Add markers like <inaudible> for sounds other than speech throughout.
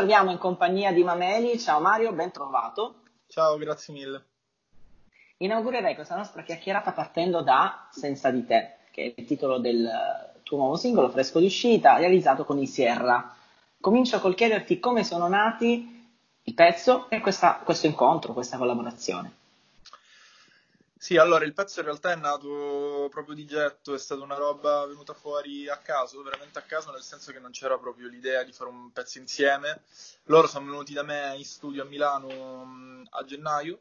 troviamo in compagnia di Mameli. Ciao Mario, ben trovato. Ciao, grazie mille. Inaugurerei questa nostra chiacchierata partendo da Senza di te, che è il titolo del tuo nuovo singolo fresco di uscita, realizzato con i Sierra. Comincio col chiederti come sono nati il pezzo e questa, questo incontro, questa collaborazione. Sì, allora il pezzo in realtà è nato proprio di getto, è stata una roba venuta fuori a caso, veramente a caso, nel senso che non c'era proprio l'idea di fare un pezzo insieme. Loro sono venuti da me in studio a Milano a gennaio,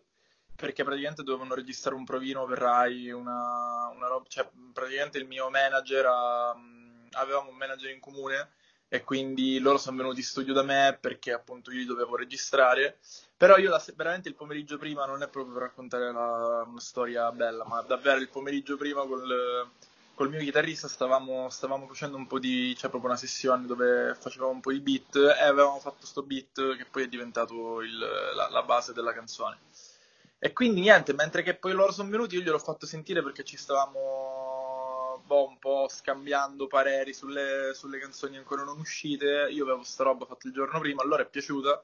perché praticamente dovevano registrare un provino per Rai, una, una roba, cioè praticamente il mio manager, ha, avevamo un manager in comune e quindi loro sono venuti in studio da me perché appunto io li dovevo registrare. Però io la, veramente il pomeriggio prima non è proprio per raccontare la, una storia bella, ma davvero il pomeriggio prima col, col mio chitarrista stavamo, stavamo, facendo un po' di, cioè proprio una sessione dove facevamo un po' di beat e avevamo fatto sto beat che poi è diventato il, la, la base della canzone. E quindi niente, mentre che poi loro sono venuti io gliel'ho fatto sentire perché ci stavamo boh, un po' scambiando pareri sulle, sulle, canzoni ancora non uscite. Io avevo sta roba fatta il giorno prima, allora è piaciuta.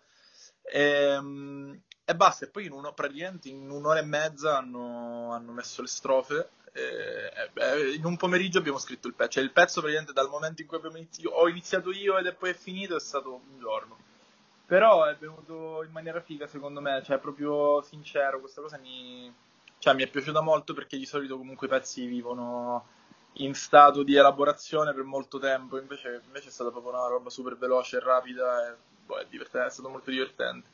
E, ehm, e basta, e poi in, uno, praticamente in un'ora e mezza hanno, hanno messo le strofe. E, e, in un pomeriggio abbiamo scritto il pezzo. Cioè, il pezzo, praticamente, dal momento in cui inizi- ho iniziato io ed è poi finito, è stato un giorno. Però è venuto in maniera figa, secondo me, cioè, proprio sincero. Questa cosa mi, cioè, mi è piaciuta molto perché di solito comunque i pezzi vivono in stato di elaborazione per molto tempo, invece, invece è stata proprio una roba super veloce e rapida e boh, è, è stato molto divertente.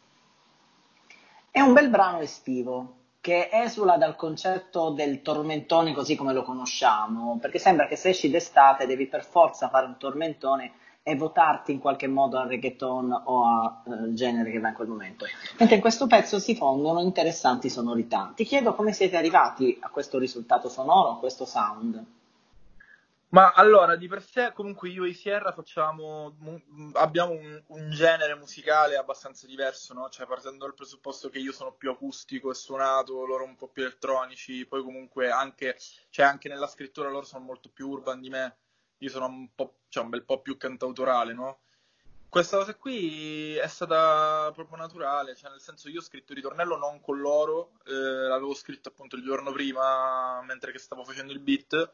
È un bel brano estivo che esula dal concetto del tormentone così come lo conosciamo, perché sembra che se esci d'estate devi per forza fare un tormentone e votarti in qualche modo al reggaeton o al eh, genere che va in quel momento. Mentre in questo pezzo si fondono interessanti sonorità. Ti chiedo come siete arrivati a questo risultato sonoro, a questo sound. Ma allora, di per sé, comunque io e Sierra facciamo, abbiamo un, un, genere musicale abbastanza diverso, no? Cioè, partendo dal presupposto che io sono più acustico e suonato, loro un po' più elettronici, poi comunque anche, cioè anche nella scrittura loro sono molto più urban di me, io sono un, po', cioè un bel po' più cantautorale, no? Questa cosa qui è stata proprio naturale, cioè nel senso io ho scritto ritornello non con loro, eh, l'avevo scritto appunto il giorno prima mentre che stavo facendo il beat,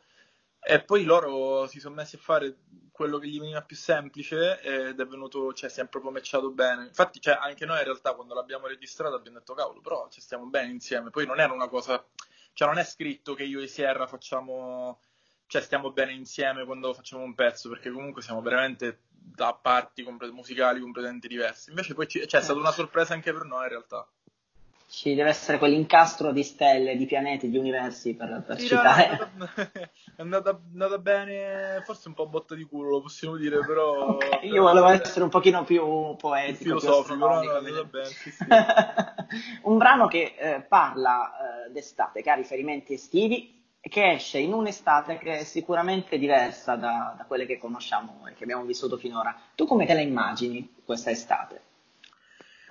e poi loro si sono messi a fare quello che gli veniva più semplice ed è venuto, cioè si è proprio matchato bene. Infatti, cioè, anche noi in realtà quando l'abbiamo registrato abbiamo detto cavolo, però ci stiamo bene insieme. Poi non era una cosa, cioè non è scritto che io e Sierra facciamo, cioè stiamo bene insieme quando facciamo un pezzo, perché comunque siamo veramente da parti musicali completamente diverse. Invece poi ci, cioè, è stata una sorpresa anche per noi in realtà ci deve essere quell'incastro di stelle, di pianeti, di universi per, per sì, citare. No, è, andata, è, andata, bene, forse un po' botta di culo, lo possiamo dire, però... Okay, <laughs> io volevo essere un pochino più poetico, filosofico, però no, andata bene, sì, sì. <laughs> un brano che eh, parla eh, d'estate, che ha riferimenti estivi e che esce in un'estate che è sicuramente diversa da, da quelle che conosciamo e che abbiamo vissuto finora. Tu come te la immagini questa estate?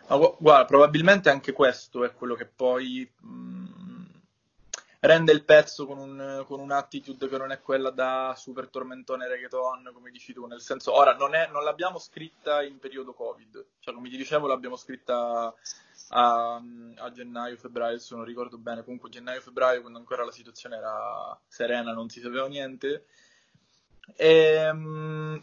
Ma guarda, probabilmente anche questo è quello che poi mh, mm, rende il pezzo con, un, con, un'attitude che non è quella da super tormentone reggaeton, come dici tu, nel senso, ora non, è, non l'abbiamo scritta in periodo Covid, cioè come ti dicevo l'abbiamo scritta a, a gennaio-febbraio, se non ricordo bene, comunque gennaio-febbraio quando ancora la situazione era serena, non si sapeva niente. E, um,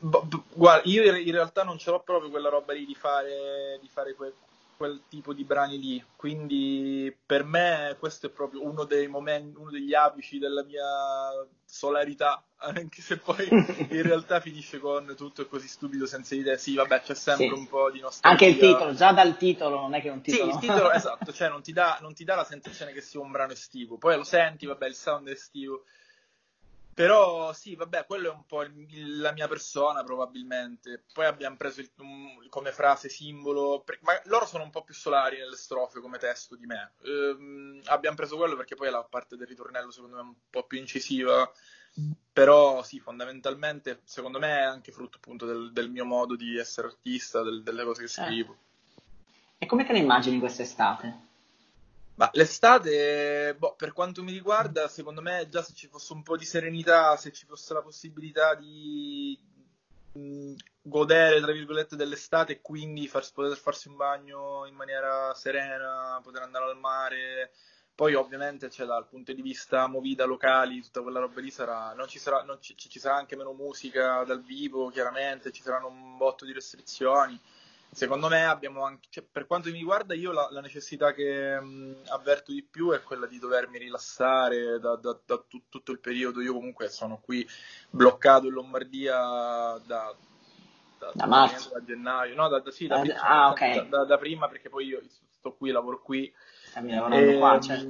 guarda, io in realtà non ce l'ho proprio quella roba lì di fare, di fare que- quel tipo di brani lì. Quindi per me questo è proprio uno dei momenti, uno degli apici della mia solarità, <laughs> anche se poi in <laughs> realtà finisce con tutto è così stupido senza idee. Sì, vabbè, c'è sempre sì. un po' di nostalgia. Anche il titolo, già dal titolo non è che è un titolo. Sì, il titolo, <laughs> esatto, cioè non ti, dà, non ti dà la sensazione che sia un brano estivo. Poi lo senti, vabbè, il sound è estivo però sì, vabbè, quello è un po' il, la mia persona probabilmente. Poi abbiamo preso il, um, come frase simbolo, ma loro sono un po' più solari nelle strofe come testo di me. Ehm, abbiamo preso quello perché poi la parte del ritornello secondo me è un po' più incisiva. Però sì, fondamentalmente secondo me è anche frutto appunto del, del mio modo di essere artista, del, delle cose che eh. scrivo. Eh. E come te ne immagini quest'estate? Ma l'estate, boh, per quanto mi riguarda, secondo me già se ci fosse un po' di serenità, se ci fosse la possibilità di, mh, godere, tra virgolette, dell'estate e quindi far, poter farsi un bagno in maniera serena, poter andare al mare. Poi ovviamente cioè, dal punto di vista movida locali, tutta quella roba lì sarà, non ci sarà, non ci, ci sarà anche meno musica dal vivo, chiaramente, ci saranno un botto di restrizioni secondo me abbiamo anche, cioè, per quanto mi riguarda, io la, la necessità che mh, avverto di più è quella di dovermi rilassare da, da, da tu, tutto il periodo. Io comunque sono qui bloccato in Lombardia da, da, da marzo, da gennaio, no, da, sì, da, prima, ah, okay. da, prima perché poi io sto qui, lavoro qui. E, qua, cioè.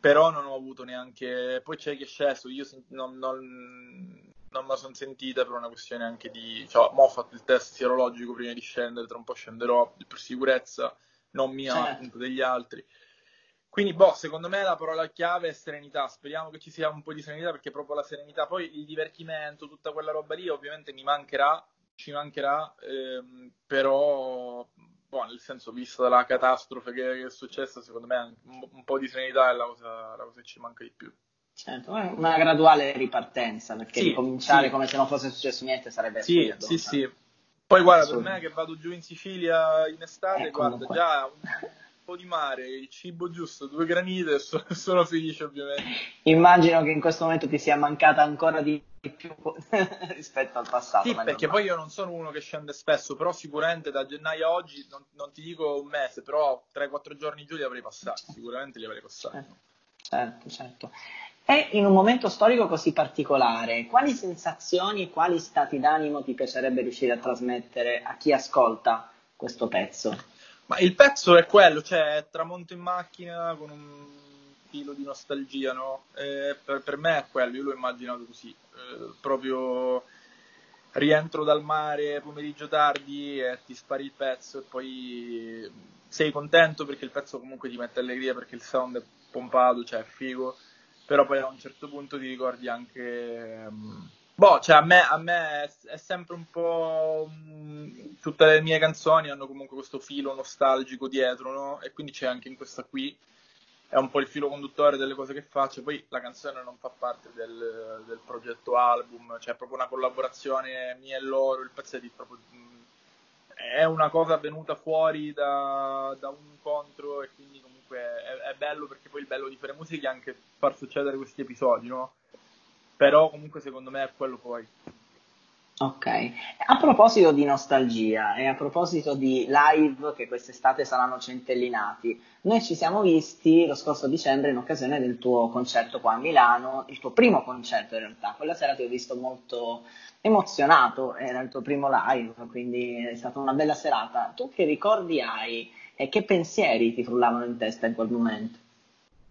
Però non ho avuto neanche. Poi c'è chi è sceso. Io non, non non me la sono sentita per una questione anche di... Cioè, ho fatto il test sierologico prima di scendere, tra un po' scenderò per sicurezza, non mia, certo. appunto degli altri. Quindi, boh, secondo me la parola chiave è serenità. Speriamo che ci sia un po' di serenità perché proprio la serenità, poi il divertimento, tutta quella roba lì, ovviamente mi mancherà, ci mancherà, ehm, però, boh, nel senso, vista la catastrofe che, che, è successa, secondo me un, un po' di serenità è la cosa, la cosa che ci manca di più. Certo, una graduale ripartenza, perché sì, ricominciare sì. come se non fosse successo niente sarebbe sì, assurdo. Sì, sì, Poi guarda, per me che vado giù in Sicilia in estate, eh, guarda, già un po' di mare, il cibo giusto, due granite, <laughs> sono felice ovviamente. Immagino che in questo momento ti sia mancata ancora di più <laughs> rispetto al passato. Sì, perché poi io non sono uno che scende spesso, però sicuramente da gennaio a oggi, non, non ti dico un mese, però 3-4 giorni giù li avrei passati, sicuramente li avrei passati. Certo, certo. certo. E in un momento storico così particolare, quali sensazioni e quali stati d'animo ti piacerebbe riuscire a trasmettere a chi ascolta questo pezzo? Ma il pezzo è quello, cioè tramonto in macchina con un filo di nostalgia, no? Per, per, me è quello, io l'ho immaginato così, eh, proprio rientro dal mare pomeriggio tardi e ti spari il pezzo e poi sei contento perché il pezzo comunque ti mette allegria perché il sound è pompato, cioè è figo però poi a un certo punto ti ricordi anche... Um, boh, cioè a me, a me è, sempre un po'... Um, tutte le mie canzoni hanno comunque questo filo nostalgico dietro, no? E quindi c'è anche in questa qui, è un po' il filo conduttore delle cose che faccio, poi la canzone non fa parte del, del progetto album, cioè è proprio una collaborazione mia e loro, il pezzo è di proprio è una cosa venuta fuori da, da, un incontro e quindi comunque è, è, bello perché poi il bello di fare musica è anche far succedere questi episodi, no? Però comunque secondo me è quello poi. Ok, a proposito di nostalgia e a proposito di live che quest'estate saranno centellinati, noi ci siamo visti lo scorso dicembre in occasione del tuo concerto qua a Milano, il tuo primo concerto in realtà, quella sera ti ho visto molto emozionato, era il tuo primo live, quindi è stata una bella serata. Tu che ricordi hai e che pensieri ti frullavano in testa in quel momento?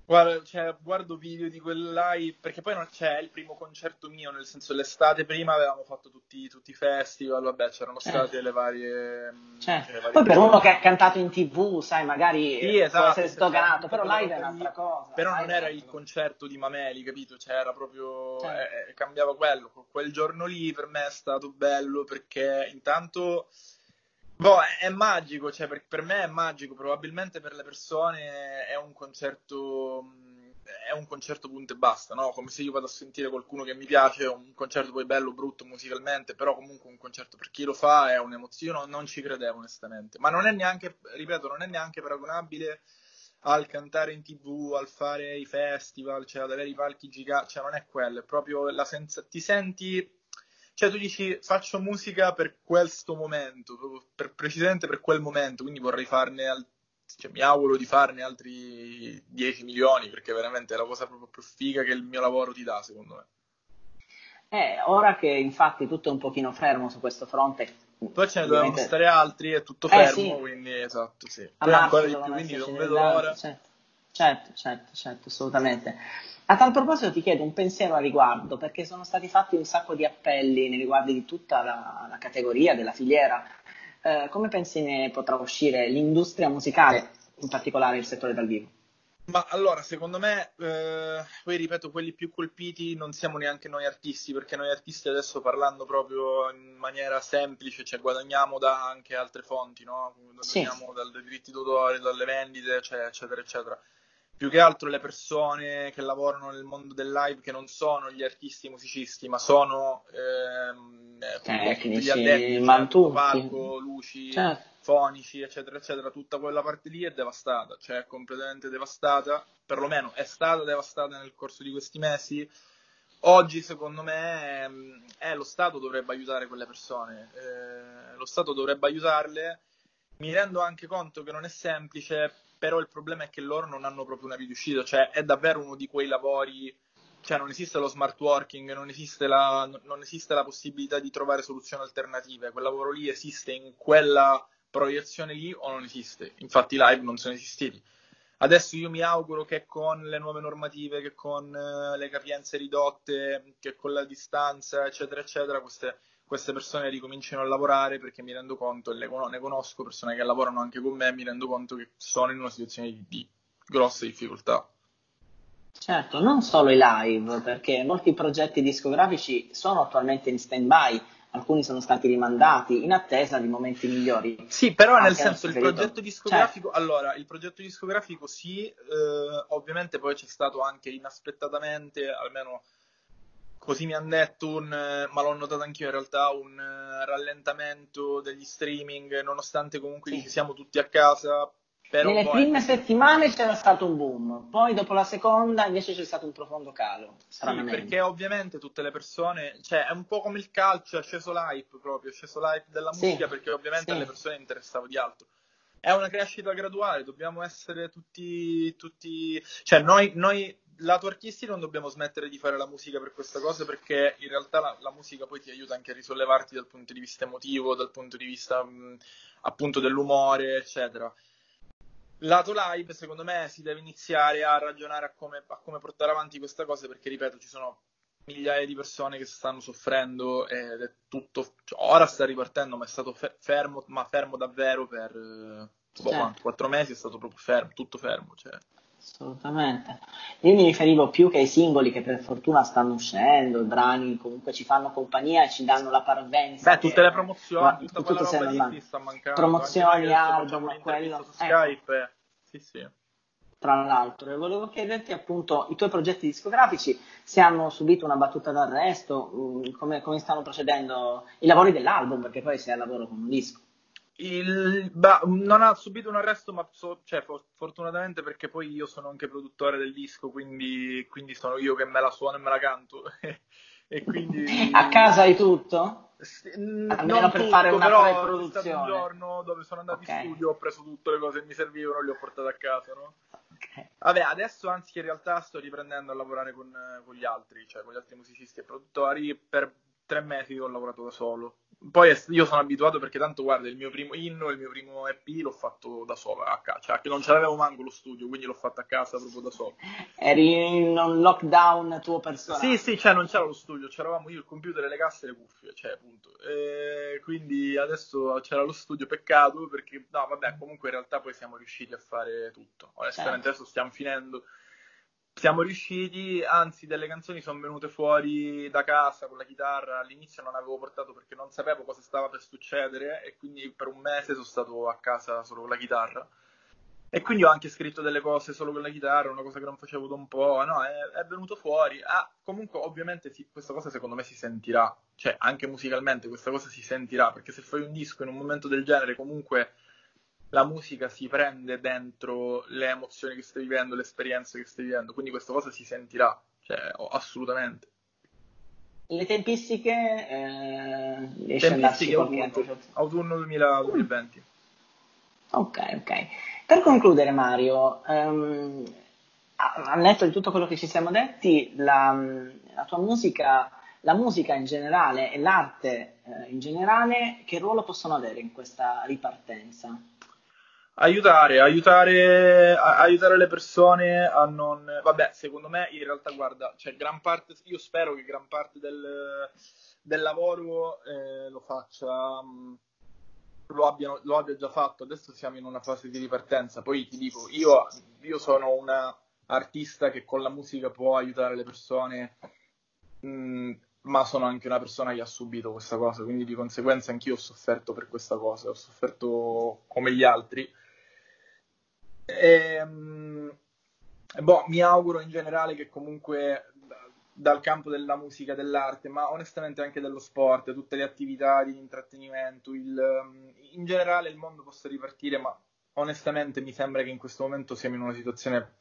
Guarda, cioè, guardo video di quel live perché poi non c'è il primo concerto mio, nel senso l'estate prima avevamo fatto tutti, tutti i festival, vabbè c'erano eh. state eh. le varie... Certo. Le varie poi per uno che ha cantato in tv, sai, magari sì, esatto, può essere stoganato, però live è un'altra cosa. Però non era il concerto di Mameli, capito? Cioè era proprio... Certo. Eh, eh, cambiava quello. Quel giorno lì per me è stato bello perché intanto Boh, è, è magico, cioè per, per, me è magico, probabilmente per le persone è un concerto è un concerto punto e basta, no? Come se io vado a sentire qualcuno che mi piace, un concerto poi bello, brutto musicalmente, però comunque un concerto per chi lo fa è un'emozione, io non ci credevo onestamente, ma non è neanche, ripeto, non è neanche paragonabile al cantare in tv, al fare i festival, cioè ad avere i palchi giganti, cioè non è quello, è proprio la sensazione, ti senti cioè tu dici faccio musica per questo momento, per, precisamente per quel momento, quindi vorrei farne, al, cioè, mi auguro di farne altri 10 milioni perché veramente è la cosa proprio più figa che il mio lavoro ti dà secondo me. Eh, ora che infatti tutto è un pochino fermo su questo fronte. Poi ce ne dovevano stare altri, è tutto fermo, eh, sì. quindi esatto, sì. Poi ancora di più, quindi non vedo l'ora. Certo, certo, certo, certo assolutamente. A tal proposito ti chiedo un pensiero a riguardo, perché sono stati fatti un sacco di appelli nei riguardi di tutta la, la categoria della filiera. Eh, come pensi ne potrà uscire l'industria musicale, in particolare il settore dal vivo? Ma allora, secondo me, eh, poi ripeto, quelli più colpiti non siamo neanche noi artisti, perché noi artisti adesso parlando proprio in maniera semplice, cioè guadagniamo da anche altre fonti, no? Guadagniamo sì. dai diritti d'autore, dalle vendite, cioè, eccetera, eccetera più che altro le persone che lavorano nel mondo del live, che non sono gli artisti musicisti, ma sono ehm, tecnici, gli addetti, mantuti. palco, luci, Certo. fonici, eccetera, eccetera, tutta quella parte lì è devastata, cioè è completamente devastata, perlomeno è stata devastata nel corso di questi mesi. Oggi, secondo me, ehm, eh, lo Stato dovrebbe aiutare quelle persone, eh, lo Stato dovrebbe aiutarle. Mi rendo anche conto che non è semplice, però il problema è che loro non hanno proprio una riuscita, cioè è davvero uno di quei lavori, cioè non esiste lo smart working, non esiste la, non esiste la possibilità di trovare soluzioni alternative, quel lavoro lì esiste in quella proiezione lì o non esiste, infatti i live non sono esistiti. Adesso io mi auguro che con le nuove normative, che con eh, le capienze ridotte, che con la distanza, eccetera, eccetera, queste, queste persone ricominciano a lavorare perché mi rendo conto, e ne conosco persone che lavorano anche con me, mi rendo conto che sono in una situazione di, di grosse difficoltà. Certo, non solo i live, perché molti progetti discografici sono attualmente in stand-by, alcuni sono stati rimandati in attesa di momenti migliori. Sì, però nel senso il progetto discografico, allora, il progetto discografico sì, eh, ovviamente poi c'è stato anche inaspettatamente, almeno così mi hanno detto, un, ma l'ho notato anch'io in realtà, un eh, rallentamento degli streaming, nonostante comunque Sì. ci siamo tutti a casa, però Nelle poi... prime settimane c'era stato un boom, poi dopo la seconda invece c'è stato un profondo calo, Sì, perché ovviamente tutte le persone, cioè è un po' come il calcio, è sceso l'hype proprio, è sceso l'hype della Sì, musica perché ovviamente sì. alle persone interessava di altro. È una crescita graduale, dobbiamo essere tutti, tutti... cioè noi, noi lato artisti non dobbiamo smettere di fare la musica per questa cosa perché in realtà la, la musica poi ti aiuta anche a risollevarti dal punto di vista emotivo, dal punto di vista mh, appunto dell'umore, eccetera. Lato live, secondo me, si deve iniziare a ragionare a come, a come portare avanti questa cosa perché, ripeto, ci sono migliaia di persone che stanno soffrendo ed è tutto, cioè, ora sta ripartendo, ma è stato fe- fermo, ma fermo davvero per eh, boh, Certo. quanto? quattro mesi, è stato proprio fermo, tutto fermo. Cioè. Assolutamente. Io mi riferivo più che ai singoli che per fortuna stanno uscendo, i brani comunque ci fanno compagnia e ci danno la parvenza. Beh, tutte le promozioni, tutta tutto quella roba lì sì, sta mancando. Promozioni, album, quello- su ecco. Skype. eh. Sì, sì. Tra l'altro, e volevo chiederti appunto, i tuoi progetti discografici se hanno subito una battuta d'arresto, mm, come, come stanno procedendo i lavori dell'album, perché poi sei al lavoro con un disco. Il- bah, non ha subito un arresto, ma so- cioè, for- fortunatamente perché poi io sono anche produttore del disco, quindi, quindi sono io che me la suono e me la canto. <laughs> e quindi... A casa hai tutto? Sì, non per tutto, fare una però. È stato un giorno dove sono andato Ok. in studio, ho preso tutte le cose che mi servivano le ho portate a casa, no? Ok. Vabbè, adesso anzi in realtà sto riprendendo a lavorare con, con gli altri, cioè con gli altri musicisti e produttori. Per tre mesi ho lavorato da solo. Poi è- io sono abituato perché tanto guarda, il mio primo inno, il mio primo EP l'ho fatto da solo a casa, cioè che non c'avevo manco lo studio, quindi l'ho fatto a casa proprio da solo. Eri in un lockdown tuo personale. Sì, sì, cioè non c'era lo studio, c'eravamo io, il computer, le casse e le cuffie, cioè appunto. E quindi adesso c'era lo studio, peccato perché, no, vabbè, comunque in realtà poi siamo riusciti a fare tutto. Onestamente Certo. adesso stiamo finendo. Siamo riusciti, anzi, delle canzoni sono venute fuori da casa con la chitarra. All'inizio non avevo portato perché non sapevo cosa stava per succedere e quindi per un mese sono stato a casa solo con la chitarra. E quindi ho anche scritto delle cose solo con la chitarra, una cosa che non facevo da un po', no, è, è venuto fuori. Ah, comunque ovviamente sì, questa cosa secondo me si sentirà, cioè anche musicalmente questa cosa si sentirà, perché se fai un disco in un momento del genere comunque la musica si prende dentro le emozioni che stai vivendo, le esperienze che stai vivendo, quindi questa cosa si sentirà, cioè assolutamente. Le tempistiche, eh, Tempistiche autunno, anticipo? autunno 2000 2020. Ok, ok. Per concludere, Mario, ehm, a- al netto di tutto quello che ci siamo detti, la, la tua musica, la musica in generale e l'arte eh, in generale, che ruolo possono avere in questa ripartenza? Aiutare, aiutare, aiutare le persone a non... Vabbè, secondo me in realtà, guarda, cioè gran parte, io spero che gran parte del, del lavoro eh, lo faccia, lo, abbiano, lo abbia già fatto, adesso siamo in una fase di ripartenza, poi ti dico, io, io sono una artista che con la musica può aiutare le persone, mh, ma sono anche una persona che ha subito questa cosa, quindi di conseguenza anch'io ho sofferto per questa cosa, ho sofferto come gli altri. Ehm, boh, mi auguro in generale che comunque dal campo della musica, dell'arte, ma onestamente anche dello sport, tutte le attività di intrattenimento, il, in generale il mondo possa ripartire, ma onestamente mi sembra che in questo momento siamo in una situazione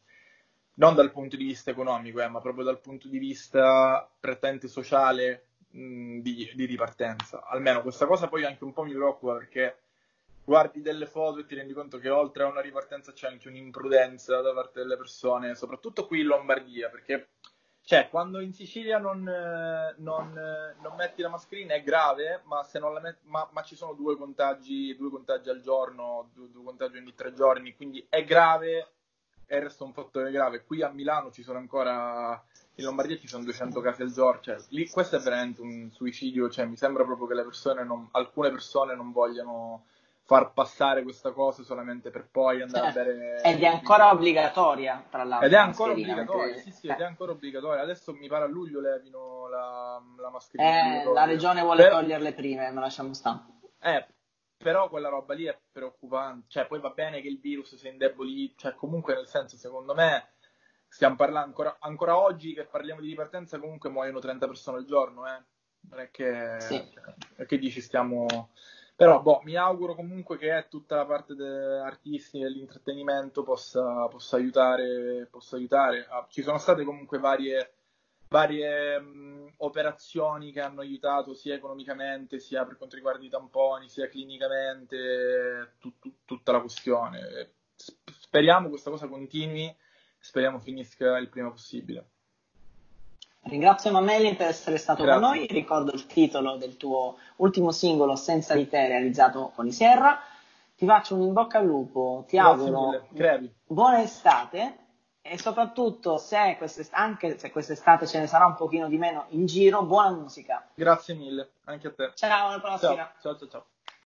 non dal punto di vista economico, eh, ma proprio dal punto di vista prettamente sociale mh, di, di, ripartenza. Almeno questa cosa poi anche un po' mi preoccupa perché guardi delle foto e ti rendi conto che oltre a una ripartenza c'è anche un'imprudenza da parte delle persone, soprattutto qui in Lombardia, perché cioè, quando in Sicilia non, non, non, metti la mascherina è grave, ma, met- ma, ma ci sono due contagi, due contagi al giorno, due, due contagi ogni tre giorni, quindi è grave e resta un fattore grave. Qui a Milano ci sono ancora, in Lombardia ci sono 200 casi al giorno, cioè, lì, questo è veramente un suicidio, cioè, mi sembra proprio che persone non, alcune persone non vogliano far passare questa cosa solamente per poi andare certo. a bere. Ed è ancora obbligatoria, tra l'altro. Ed è ancora obbligatoria, sì, sì, ed è ancora obbligatoria. Adesso mi pare a luglio levino la, la mascherina. Eh, la regione vuole però... toglierle prime, ma lasciamo stare. Eh, però quella roba lì è preoccupante. Cioè, poi va bene che il virus si indebolì, cioè, comunque, nel senso, secondo me, stiamo parlando ancora, ancora oggi che parliamo di ripartenza, comunque muoiono 30 persone al giorno, eh. Non è che, sì. è che dici stiamo però boh, mi auguro comunque che tutta la parte artistica dell'intrattenimento possa, possa, aiutare, possa aiutare. Ah, ci sono state comunque varie, varie mh, operazioni che hanno aiutato sia economicamente, sia per quanto riguarda i tamponi, sia clinicamente, tu, tu, tutta la questione. Speriamo questa cosa continui, speriamo finisca il prima possibile. Ringrazio Mamelin per essere stato Grazie. con noi, ricordo il titolo del tuo ultimo singolo Senza di te realizzato con i Sierra. Ti faccio un in bocca al lupo, ti auguro buona estate e soprattutto se anche se quest'estate ce ne sarà un pochino di meno in giro, buona musica. Grazie mille, anche a te. Ciao, alla prossima. ciao, ciao. ciao.